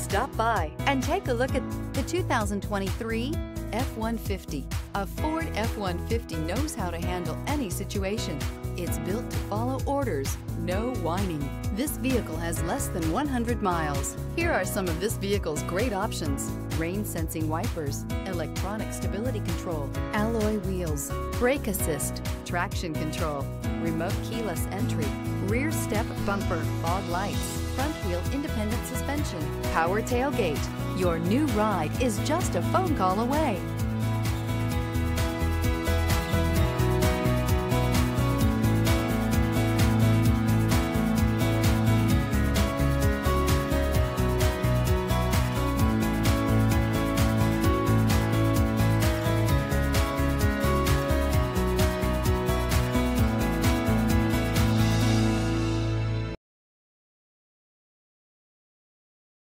Stop by and take a look at the 2023 F-150. A Ford F-150 knows how to handle any situation. It's built to follow orders, no whining. This vehicle has less than 100 miles. Here are some of this vehicle's great options. Rain sensing wipers, electronic stability control, alloy wheels, brake assist, traction control, remote keyless entry, rear step bumper, fog lights, front wheel independent suspension, power tailgate. Your new ride is just a phone call away.